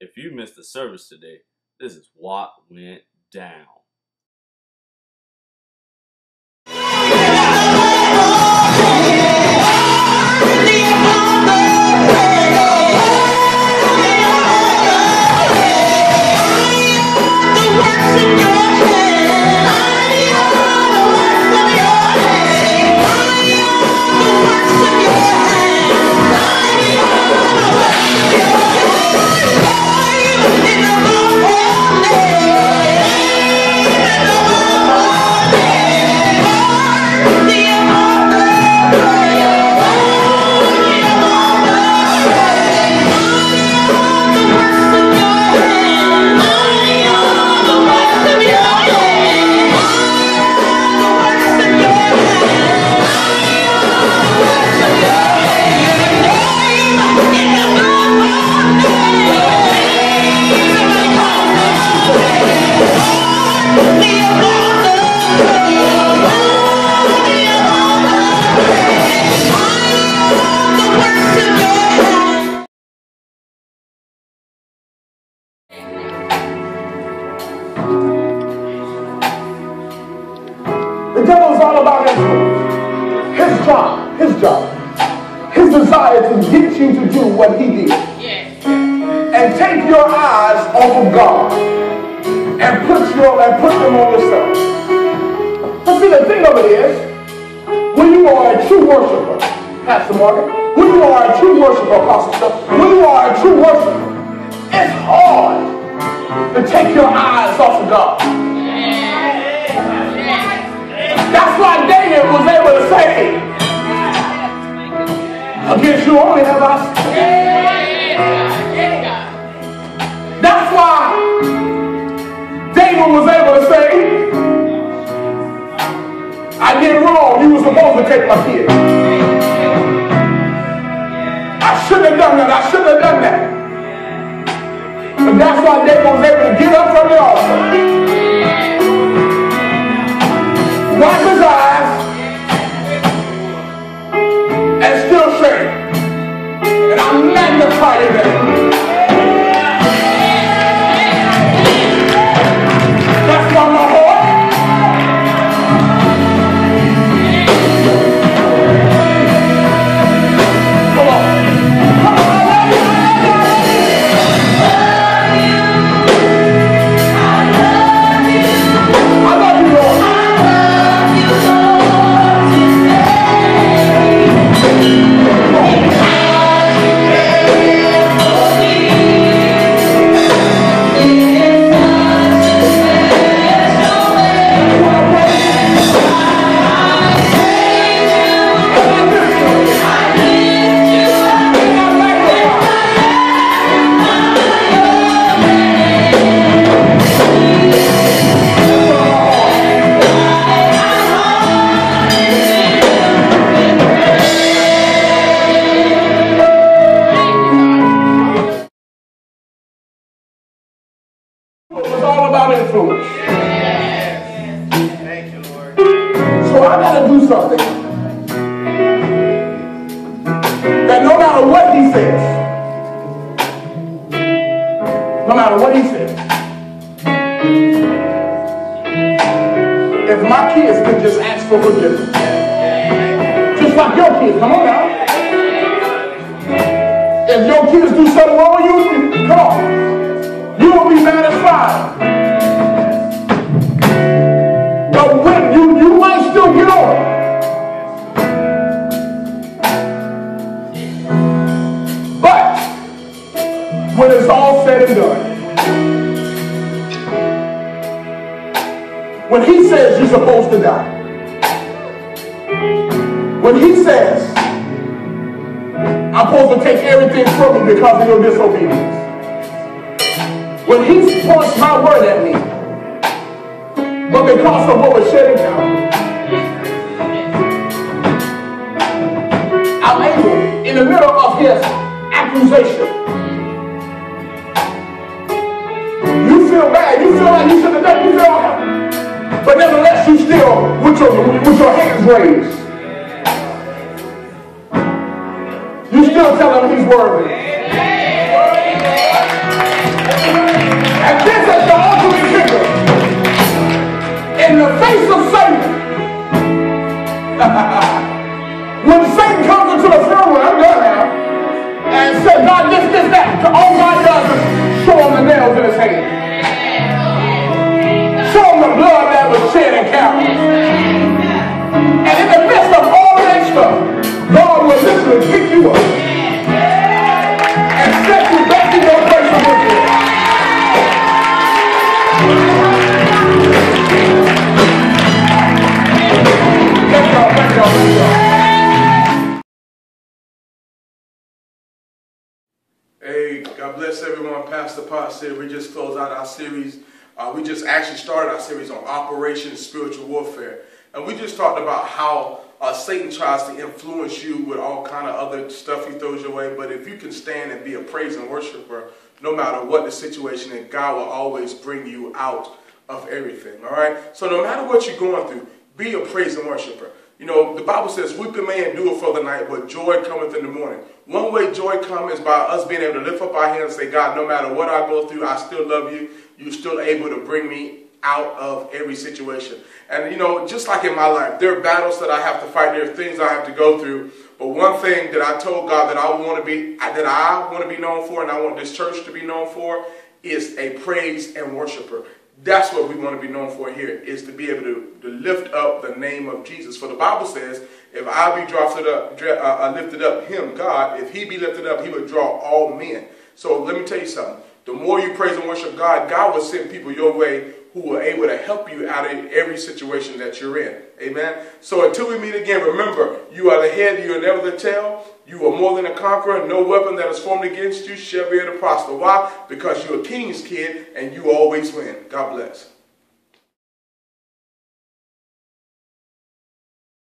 If you missed the service today, this is what went down. The devil is all about influence. His job, his job, his desire to get you to do what he did. And take your eyes off of God and put your and put them on yourself. But see, the thing of it is, when you are a true worshiper, Pastor Morgan, when you are a true worshiper, Apostle Stuff, when you are a true worshiper, it's hard to take your eyes off of God. That's why David was able to say, Against you only have I sinned. That's why David was able to say, I did wrong. You were supposed to take my kid. I shouldn't have done that. I Gotta do something that no matter what he says, no matter what he says, if my kids could just ask for forgiveness, just like your kids, come on now. If your kids do something when it's all said and done, when he says you're supposed to die, when he says I'm supposed to take everything from you because of your disobedience. When he points my word at me, but because of what was in Calvary, I'm able, in the middle of his accusation, feel bad. You feel like you should have done. You feel happy. But nevertheless, you still with your with your hands raised. You still tell him he's worthy. And this is the ultimate figure. In the face of Satan. when Satan comes into the throne room, I'm done now, and says, God, this, this, that, oh my God does show him the nails in his hand on the blood that was shed in Calvary. And in the midst of all that stuff, God will literally pick you up and set you back in your place of worship. Hey, God bless everyone. Pastor Potts here. we just closed out our series uh, we just actually started our series on Operation Spiritual Warfare. And we just talked about how uh, Satan tries to influence you with all kind of other stuff he throws your way. But if you can stand and be a praise and worshiper, no matter what the situation is, God will always bring you out of everything. All right? So no matter what you're going through, be a praise and worshiper. You know, the Bible says, weeping may endure for the night, but joy cometh in the morning. One way joy comes is by us being able to lift up our hands and say, God, no matter what I go through, I still love you. You're still able to bring me out of every situation. And, you know, just like in my life, there are battles that I have to fight. There are things I have to go through. But one thing that I told God that I want to be, that I want to be known for, and I want this church to be known for, is a praise and worshiper. That's what we want to be known for here, is to be able to, to lift up the name of Jesus. For the Bible says, if I be lifted up, uh, uh, lifted up him, God, if he be lifted up, he would draw all men. So let me tell you something. The more you praise and worship God, God will send people your way who are able to help you out of every situation that you're in. Amen. So until we meet again, remember, you are the head, you are never the tail. You are more than a conqueror. No weapon that is formed against you shall be able to prosper. Why? Because you're a king's kid and you always win. God bless.